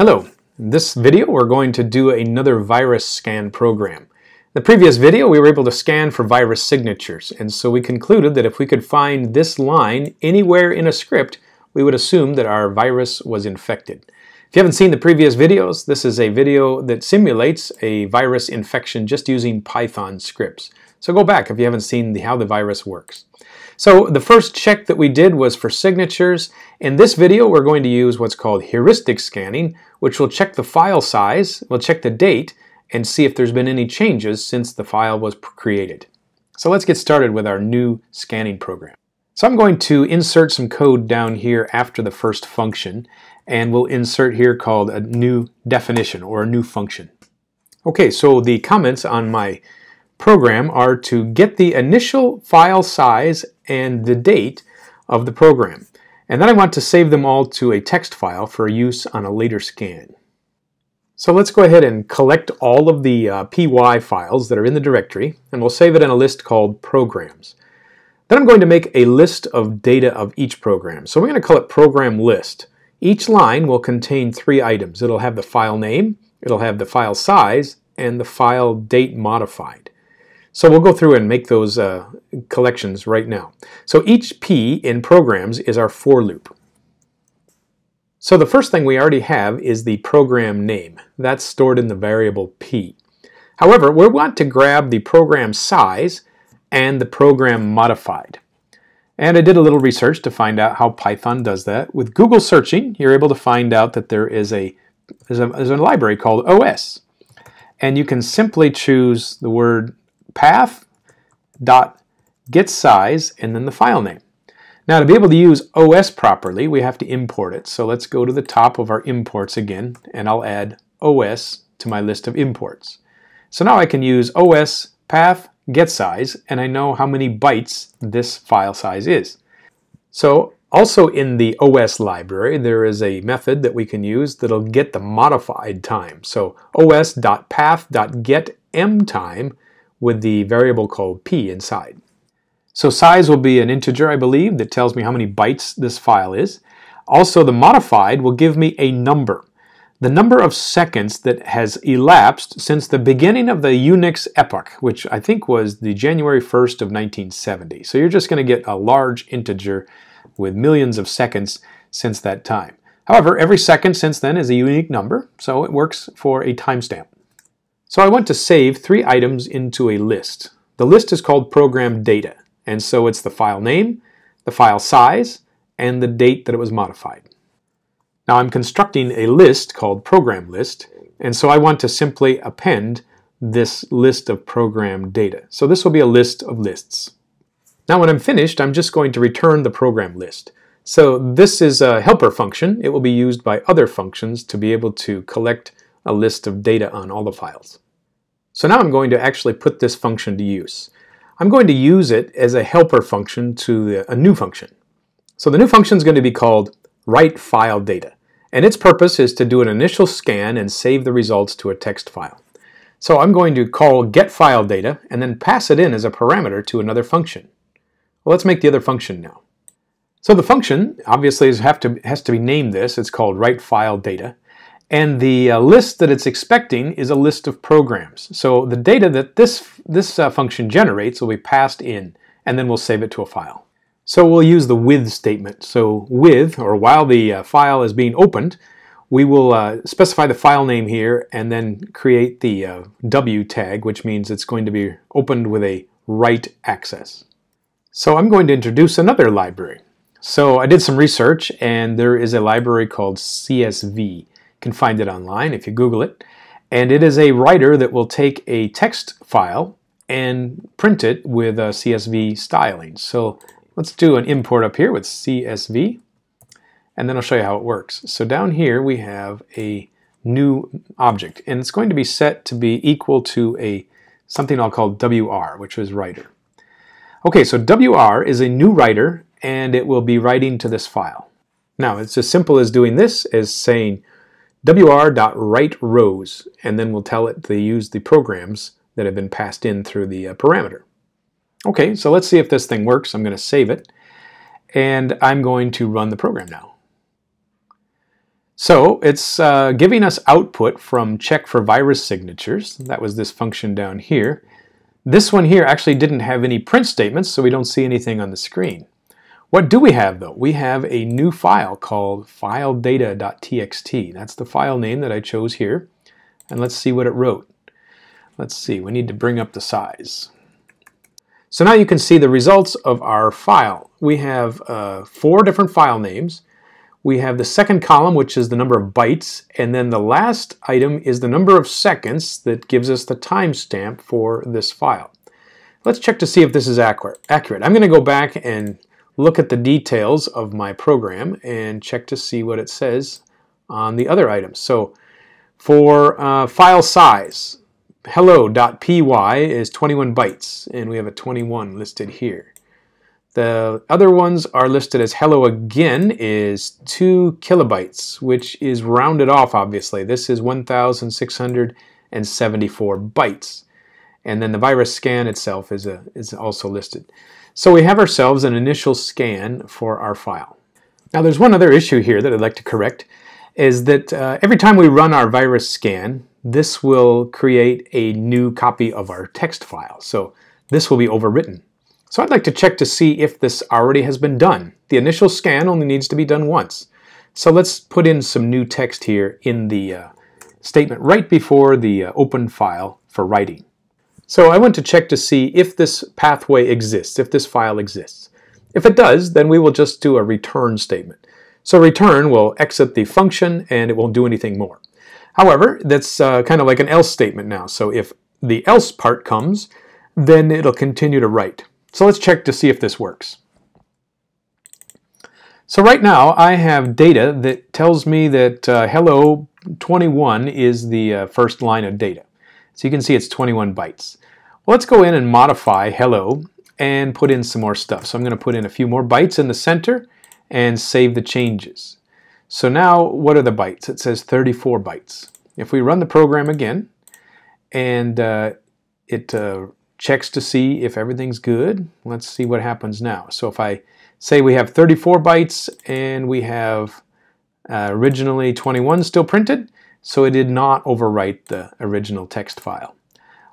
Hello, in this video we're going to do another virus scan program. In the previous video we were able to scan for virus signatures and so we concluded that if we could find this line anywhere in a script we would assume that our virus was infected. If you haven't seen the previous videos, this is a video that simulates a virus infection just using Python scripts. So go back if you haven't seen the, how the virus works. So the first check that we did was for signatures. In this video, we're going to use what's called heuristic scanning, which will check the file size, we'll check the date, and see if there's been any changes since the file was created. So let's get started with our new scanning program. So I'm going to insert some code down here after the first function, and we'll insert here called a new definition or a new function. Okay, so the comments on my program are to get the initial file size and the date of the program. And then I want to save them all to a text file for use on a later scan. So let's go ahead and collect all of the uh, py files that are in the directory, and we'll save it in a list called programs. Then I'm going to make a list of data of each program. So we're going to call it program list. Each line will contain three items. It'll have the file name, it'll have the file size, and the file date modified. So we'll go through and make those uh, collections right now. So each P in programs is our for loop. So the first thing we already have is the program name. That's stored in the variable P. However, we want to grab the program size and the program modified. And I did a little research to find out how Python does that. With Google searching, you're able to find out that there is a, is a, is a library called OS. And you can simply choose the word path dot get size and then the file name. Now to be able to use OS properly, we have to import it. So let's go to the top of our imports again, and I'll add OS to my list of imports. So now I can use OS path get size, and I know how many bytes this file size is. So also in the OS library, there is a method that we can use that'll get the modified time. So os.path.getMtime with the variable called p inside. So size will be an integer, I believe, that tells me how many bytes this file is. Also, the modified will give me a number. The number of seconds that has elapsed since the beginning of the Unix epoch, which I think was the January 1st of 1970. So you're just going to get a large integer with millions of seconds since that time. However, every second since then is a unique number, so it works for a timestamp. So I want to save three items into a list. The list is called program data, and so it's the file name, the file size, and the date that it was modified. Now I'm constructing a list called program list, and so I want to simply append this list of program data. So this will be a list of lists. Now when I'm finished, I'm just going to return the program list. So this is a helper function. It will be used by other functions to be able to collect a list of data on all the files. So now I'm going to actually put this function to use. I'm going to use it as a helper function to the, a new function. So the new function is going to be called write file data. And its purpose is to do an initial scan and save the results to a text file. So I'm going to call get file data and then pass it in as a parameter to another function. Well, let's make the other function now. So the function obviously to, has to be named this. It's called write file data. And the uh, list that it's expecting is a list of programs. So the data that this, this uh, function generates will be passed in, and then we'll save it to a file. So we'll use the with statement. So with, or while the uh, file is being opened, we will uh, specify the file name here and then create the uh, W tag, which means it's going to be opened with a write access. So I'm going to introduce another library. So I did some research and there is a library called CSV can find it online if you Google it. And it is a writer that will take a text file and print it with a CSV styling. So let's do an import up here with CSV, and then I'll show you how it works. So down here we have a new object, and it's going to be set to be equal to a something I'll call WR, which is writer. Okay, so WR is a new writer, and it will be writing to this file. Now, it's as simple as doing this as saying wr.write_rows, and then we'll tell it to use the programs that have been passed in through the uh, parameter. Okay, so let's see if this thing works. I'm going to save it, and I'm going to run the program now. So it's uh, giving us output from check for virus signatures. That was this function down here. This one here actually didn't have any print statements, so we don't see anything on the screen. What do we have though? We have a new file called filedata.txt. That's the file name that I chose here. And let's see what it wrote. Let's see, we need to bring up the size. So now you can see the results of our file. We have uh, four different file names. We have the second column, which is the number of bytes, and then the last item is the number of seconds that gives us the timestamp for this file. Let's check to see if this is accurate. accurate. I'm going to go back and look at the details of my program and check to see what it says on the other items. So for uh, file size, hello.py is 21 bytes, and we have a 21 listed here. The other ones are listed as hello again is 2 kilobytes, which is rounded off obviously. This is 1,674 bytes. And then the virus scan itself is, a, is also listed. So we have ourselves an initial scan for our file. Now there's one other issue here that I'd like to correct, is that uh, every time we run our virus scan, this will create a new copy of our text file. So this will be overwritten. So I'd like to check to see if this already has been done. The initial scan only needs to be done once. So let's put in some new text here in the uh, statement right before the uh, open file for writing. So I want to check to see if this pathway exists, if this file exists. If it does, then we will just do a return statement. So return will exit the function and it won't do anything more. However, that's uh, kind of like an else statement now. So if the else part comes, then it'll continue to write. So let's check to see if this works. So right now I have data that tells me that uh, hello 21 is the uh, first line of data. So you can see it's 21 bytes. Well, let's go in and modify hello and put in some more stuff. So I'm going to put in a few more bytes in the center and save the changes. So now what are the bytes? It says 34 bytes. If we run the program again and uh, it uh, checks to see if everything's good, let's see what happens now. So if I say we have 34 bytes and we have uh, originally 21 still printed, so it did not overwrite the original text file.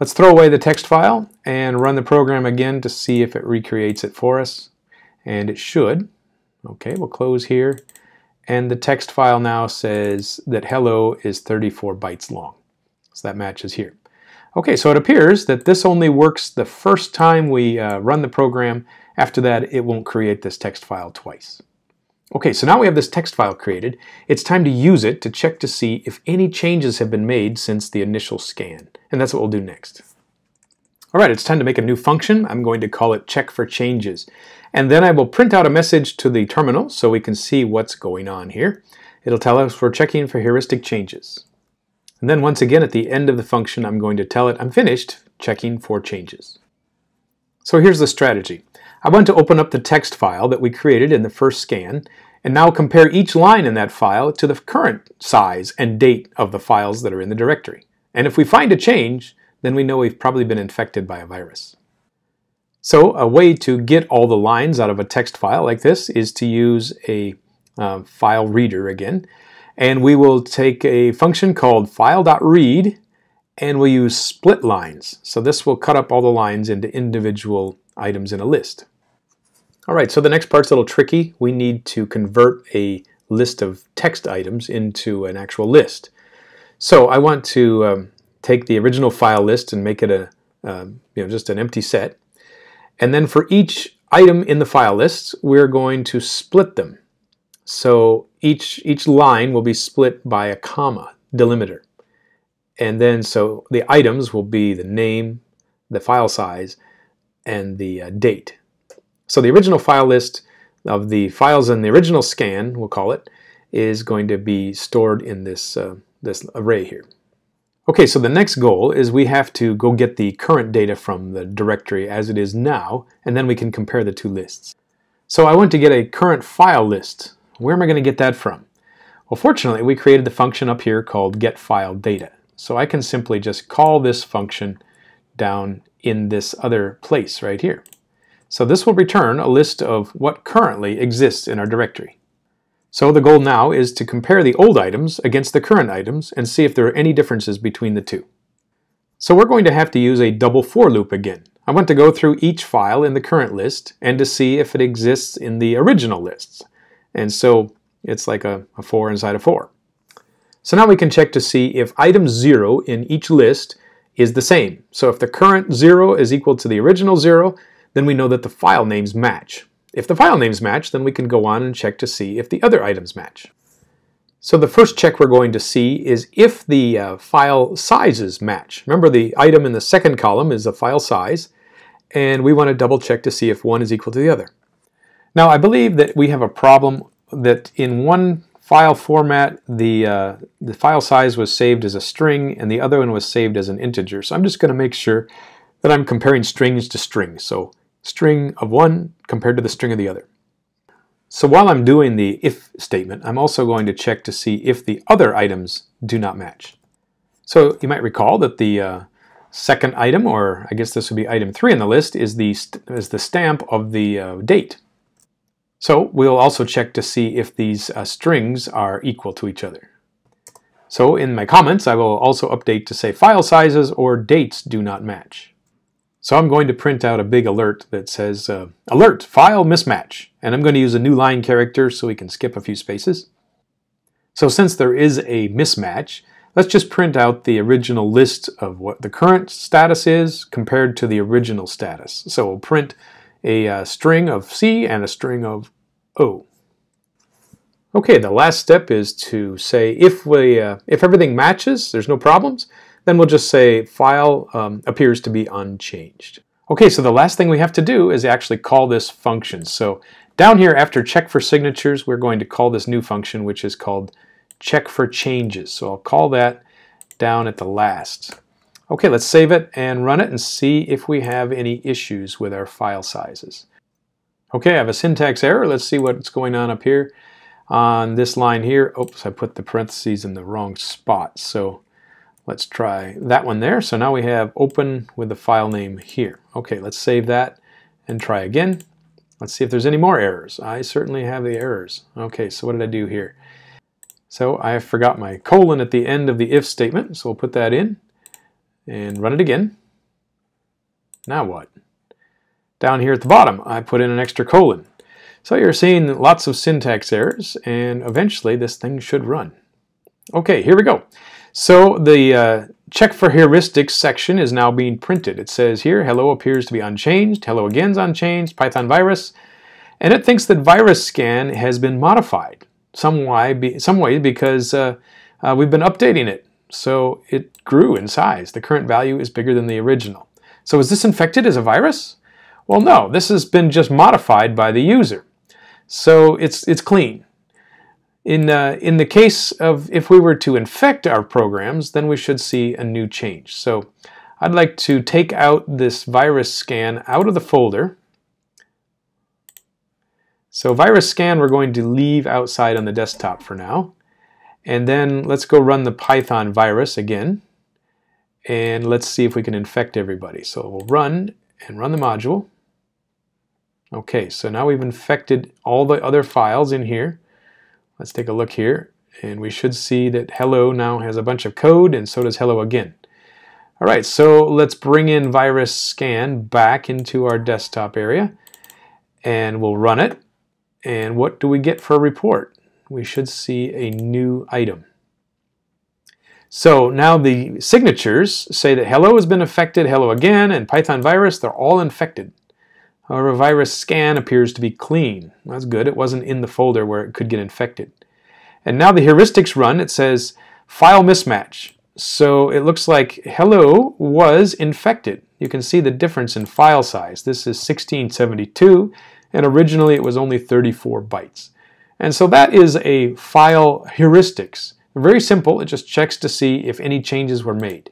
Let's throw away the text file and run the program again to see if it recreates it for us. And it should. Okay, we'll close here. And the text file now says that hello is 34 bytes long. So that matches here. Okay, so it appears that this only works the first time we uh, run the program. After that, it won't create this text file twice. Okay, so now we have this text file created. It's time to use it to check to see if any changes have been made since the initial scan. And that's what we'll do next. All right, it's time to make a new function. I'm going to call it check for changes. And then I will print out a message to the terminal so we can see what's going on here. It'll tell us we're checking for heuristic changes. And then once again at the end of the function, I'm going to tell it I'm finished checking for changes. So here's the strategy. I want to open up the text file that we created in the first scan and now compare each line in that file to the current size and date of the files that are in the directory. And if we find a change, then we know we've probably been infected by a virus. So a way to get all the lines out of a text file like this is to use a uh, file reader again. And we will take a function called file.read and we'll use split lines. So this will cut up all the lines into individual items in a list. All right, so the next part's a little tricky. We need to convert a list of text items into an actual list. So I want to um, take the original file list and make it a um, you know just an empty set. And then for each item in the file list, we're going to split them. So each each line will be split by a comma delimiter. And then so the items will be the name, the file size, and the uh, date. So the original file list of the files in the original scan, we'll call it, is going to be stored in this, uh, this array here. Okay, so the next goal is we have to go get the current data from the directory as it is now, and then we can compare the two lists. So I want to get a current file list. Where am I going to get that from? Well, fortunately, we created the function up here called getFileData. So I can simply just call this function down in this other place right here. So this will return a list of what currently exists in our directory. So the goal now is to compare the old items against the current items and see if there are any differences between the two. So we're going to have to use a double for loop again. I want to go through each file in the current list and to see if it exists in the original lists. And so it's like a, a for inside a for. So now we can check to see if item 0 in each list is the same. So if the current 0 is equal to the original 0, then we know that the file names match. If the file names match, then we can go on and check to see if the other items match. So the first check we're going to see is if the uh, file sizes match. Remember the item in the second column is the file size, and we want to double check to see if one is equal to the other. Now I believe that we have a problem that in one file format the, uh, the file size was saved as a string and the other one was saved as an integer. So I'm just going to make sure that I'm comparing strings to strings. So string of one compared to the string of the other. So while I'm doing the if statement, I'm also going to check to see if the other items do not match. So you might recall that the uh, second item, or I guess this would be item three on the list, is the, is the stamp of the uh, date. So we'll also check to see if these uh, strings are equal to each other. So in my comments, I will also update to say file sizes or dates do not match. So I'm going to print out a big alert that says, uh, alert, file mismatch. And I'm going to use a new line character so we can skip a few spaces. So since there is a mismatch, let's just print out the original list of what the current status is compared to the original status. So we'll print a uh, string of C and a string of O. Okay, the last step is to say if we uh, if everything matches, there's no problems, then we'll just say file um, appears to be unchanged. Okay, so the last thing we have to do is actually call this function. So down here after check for signatures, we're going to call this new function which is called check for changes. So I'll call that down at the last. Okay, let's save it and run it and see if we have any issues with our file sizes. Okay, I have a syntax error. Let's see what's going on up here. On this line here, oops, I put the parentheses in the wrong spot. So Let's try that one there. So now we have open with the file name here. Okay, let's save that and try again. Let's see if there's any more errors. I certainly have the errors. Okay, so what did I do here? So I forgot my colon at the end of the if statement, so we'll put that in and run it again. Now what? Down here at the bottom, I put in an extra colon. So you're seeing lots of syntax errors, and eventually this thing should run. Okay, here we go. So the uh, check for heuristics section is now being printed. It says here, hello appears to be unchanged, hello again is unchanged, Python virus, and it thinks that virus scan has been modified some way, some way because uh, uh, we've been updating it. So it grew in size. The current value is bigger than the original. So is this infected as a virus? Well, no, this has been just modified by the user. So it's, it's clean. In, uh, in the case of if we were to infect our programs, then we should see a new change. So I'd like to take out this virus scan out of the folder. So virus scan we're going to leave outside on the desktop for now. And then let's go run the Python virus again. And let's see if we can infect everybody. So we'll run and run the module. Okay, so now we've infected all the other files in here. Let's take a look here and we should see that hello now has a bunch of code and so does hello again. All right, so let's bring in virus scan back into our desktop area and we'll run it. And what do we get for a report? We should see a new item. So now the signatures say that hello has been affected, hello again, and Python virus, they're all infected. However, virus scan appears to be clean. That's good. It wasn't in the folder where it could get infected. And now the heuristics run, it says file mismatch. So it looks like hello was infected. You can see the difference in file size. This is 1672 and originally it was only 34 bytes. And so that is a file heuristics. Very simple, it just checks to see if any changes were made.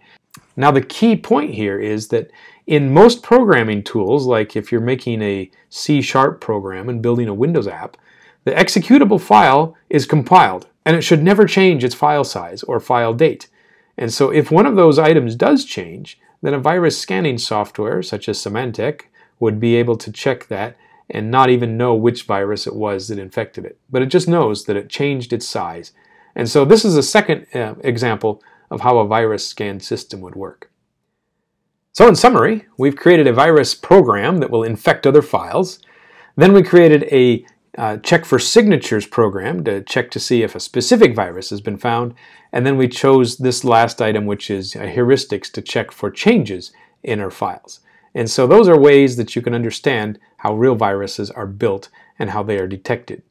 Now the key point here is that in most programming tools, like if you're making a C-sharp program and building a Windows app, the executable file is compiled and it should never change its file size or file date. And so if one of those items does change, then a virus scanning software such as Symantec would be able to check that and not even know which virus it was that infected it. But it just knows that it changed its size. And so this is a second uh, example of how a virus scan system would work. So in summary, we've created a virus program that will infect other files. Then we created a uh, check for signatures program to check to see if a specific virus has been found. And then we chose this last item, which is heuristics to check for changes in our files. And so those are ways that you can understand how real viruses are built and how they are detected.